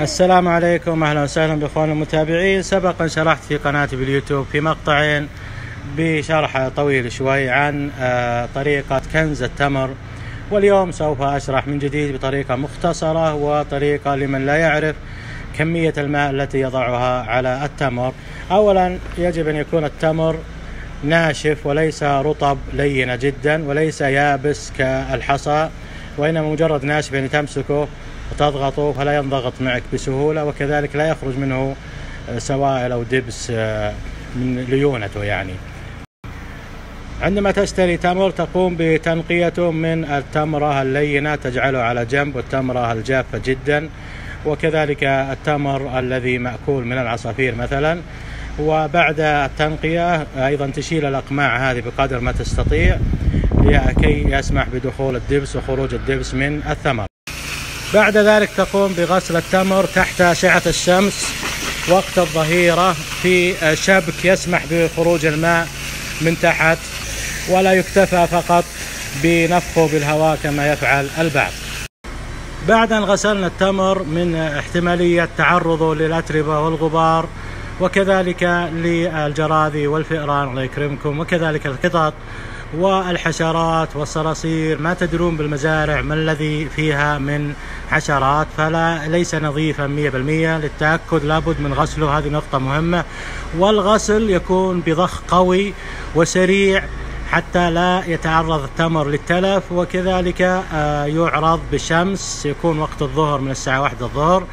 السلام عليكم أهلا وسهلا باخواننا المتابعين. سبق ان شرحت في قناتي باليوتيوب في مقطعين بشرح طويل شوي عن آه، طريقة كنز التمر. واليوم سوف أشرح من جديد بطريقة مختصرة وطريقة لمن لا يعرف كمية الماء التي يضعها على التمر. اولا يجب أن يكون التمر ناشف وليس رطب لينة جدا وليس يابس كالحصى وإنما مجرد ناشف يعني تمسكه وتضغطه فلا ينضغط معك بسهولة وكذلك لا يخرج منه سوائل أو دبس آه، من ليونته يعني. عندما تشتري تمر تقوم بتنقيته من التمرة اللينة تجعله على جنب والتمرة الجافة جدا. وكذلك التمر الذي مأكول من العصافير مثلا. وبعد التنقية أيضا تشيل الأقماع هذه بقدر ما تستطيع لكي يسمح بدخول الدبس وخروج الدبس من الثمر بعد ذلك تقوم بغسل التمر تحت أشعة الشمس وقت الظهيرة في شبك يسمح بخروج الماء من تحت ولا يكتفى فقط بنفخه بالهواء كما يفعل البعض. بعد أن غسلنا التمر من احتمالية تعرضه للأتربة والغبار وكذلك للجراذي والفئران الله يكرمكم وكذلك القطط والحشرات والصراصير ما تدرون بالمزارع ما الذي فيها من حشرات فلا ليس نظيفا 100% للتأكد لابد من غسله هذه نقطة مهمة. والغسل يكون بضخ قوي وسريع حتى لا يتعرض التمر للتلف. وكذلك آه، يعرض بالشمس. يكون وقت الظهر من الساعة واحدة الظهر.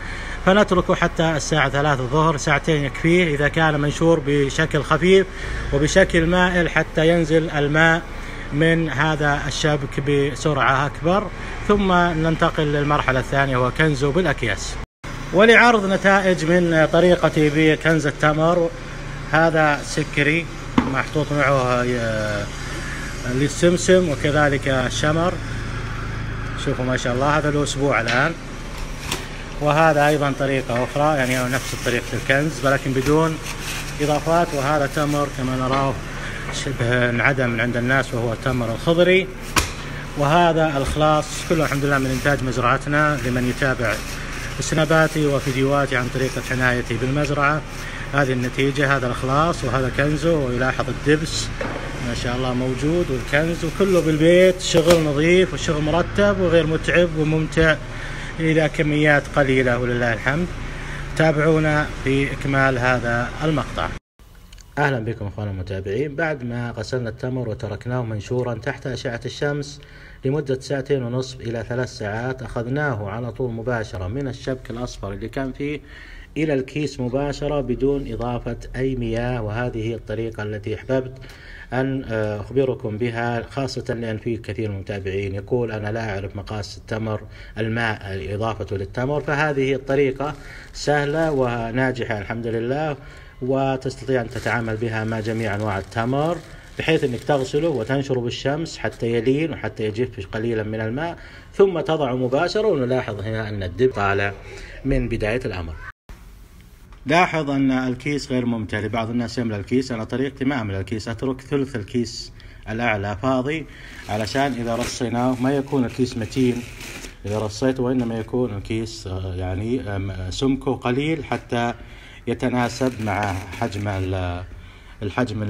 فنتركه حتى الساعة ثلاثة الظهر. ساعتين يكفيه إذا كان منشور بشكل خفيف وبشكل مائل حتى ينزل الماء من هذا الشبك بسرعة أكبر. ثم ننتقل للمرحلة الثانية وهو كنزه بالأكياس. ولعرض نتائج من طريقتي بكنز التمر. هذا سكري محطوط معه للسمسم وكذلك الشمر شوفوا ما شاء الله هذا له أسبوع الآن. وهذا أيضا طريقة أخرى يعني نفس طريقة الكنز ولكن بدون إضافات. وهذا تمر كما نراه شبه انعدم من عند الناس وهو التمر الخضري. وهذا الخلاص كله الحمد لله من إنتاج مزرعتنا لمن يتابع سناباتي وفيديوهاتي عن طريقة عنايتي بالمزرعة. هذه النتيجة هذا الخلاص وهذا كنزه ويلاحظ الدبس. ما شاء الله موجود والكنز وكله بالبيت شغل نظيف وشغل مرتب وغير متعب وممتع إلى كميات قليلة ولله الحمد. تابعونا في إكمال هذا المقطع. أهلا بكم أخوانا المتابعين. بعد ما غسلنا التمر وتركناه منشورا تحت أشعة الشمس لمدة ساعتين ونصف إلى ثلاث ساعات أخذناه على طول مباشرة من الشبك الأصفر اللي كان فيه إلى الكيس مباشرة بدون إضافة أي مياه. وهذه هي الطريقة التي أحببت أن آه، أخبركم بها خاصة لأن في كثير من المتابعين يقول أنا لا أعرف مقاس التمر الماء إضافته للتمر. فهذه الطريقة سهلة وناجحة الحمد لله. وتستطيع أن تتعامل بها مع جميع أنواع التمر بحيث أنك تغسله وتنشره بالشمس حتى يلين وحتى يجف قليلا من الماء ثم تضعه مباشرة ونلاحظ هنا أن الدب طالع من بداية الأمر. لاحظ أن الكيس غير ممتلئ لبعض الناس يملى الكيس أنا طريقتي ما أملى الكيس أترك ثلث الكيس الأعلى فاضي علشان إذا رصيناه ما يكون الكيس متين إذا رصيته وإنما يكون الكيس آه، يعني سمكه قليل حتى يتناسب مع حجم الحجم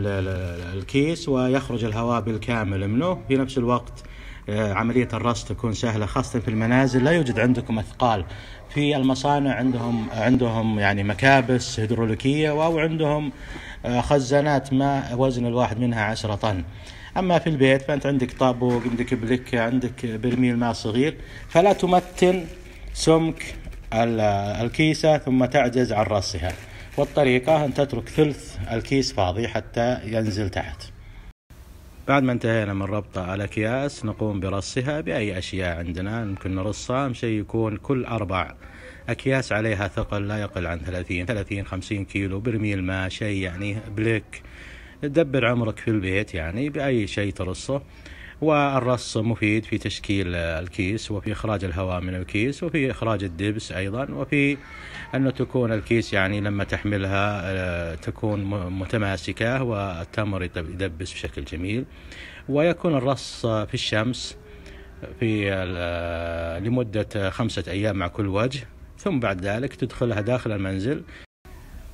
الكيس ويخرج الهواء بالكامل منه. في نفس الوقت آه، عملية الرص تكون سهلة خاصة في المنازل. لا يوجد عندكم أثقال. في المصانع عندهم عندهم يعني مكابس هيدروليكية أو عندهم آه، خزانات ماء وزن الواحد منها عشرة طن. أما في البيت فأنت عندك طابوق عندك بلكة عندك برميل ماء صغير فلا تمتن سمك الكيسة ثم تعجز عن رصها والطريقة أن تترك ثلث الكيس فاضي حتى ينزل تحت. بعد ما انتهينا من ربطة الأكياس نقوم برصها بأي أشياء عندنا. ممكن نرصها أهم شيء يكون كل أربع أكياس عليها ثقل لا يقل عن 30 30 50 كيلو برميل ماء شيء يعني بلك. تدبر عمرك في البيت يعني بأي شيء ترصه. والرص مفيد في تشكيل الكيس وفي إخراج الهواء من الكيس وفي إخراج الدبس أيضا وفي أنه تكون الكيس يعني لما تحملها آه، تكون متماسكة والتمر يدبس بشكل جميل. ويكون الرص في الشمس في آه، لمدة خمسة أيام مع كل وجه ثم بعد ذلك تدخلها داخل المنزل.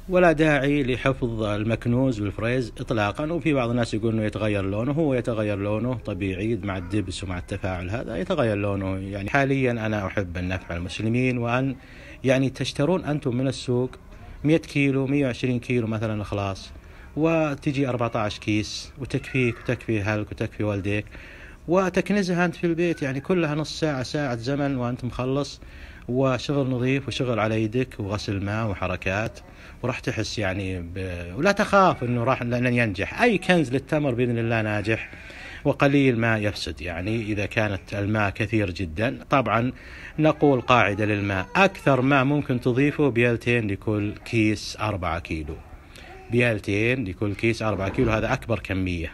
ولا داعي لحفظ المكنوز بالفريز اطلاقا. وفي بعض الناس يقول إنه يتغير لونه هو يتغير لونه طبيعي مع الدبس ومع التفاعل هذا يتغير لونه. يعني حاليا أنا أحب النفع المسلمين وأن يعني تشترون أنتم من السوق 100 كيلو 120 كيلو مثلا خلاص وتجي 14 كيس وتكفيك وتكفي اهلك وتكفي والديك وتكنزها أنت في البيت. يعني كلها نص ساعة ساعة زمن وأنت مخلص. وشغل نظيف وشغل على يدك وغسل ماء وحركات وراح تحس يعني ب... ولا تخاف إنه راح لن ينجح. أي كنز للتمر بإذن الله ناجح وقليل ما يفسد. يعني إذا كانت الماء كثير جدا. طبعا نقول قاعدة للماء. أكثر ما ممكن تضيفه بيالتين لكل كيس أربعة كيلو. بيالتين لكل كيس أربعة كيلو. هذا أكبر كمية.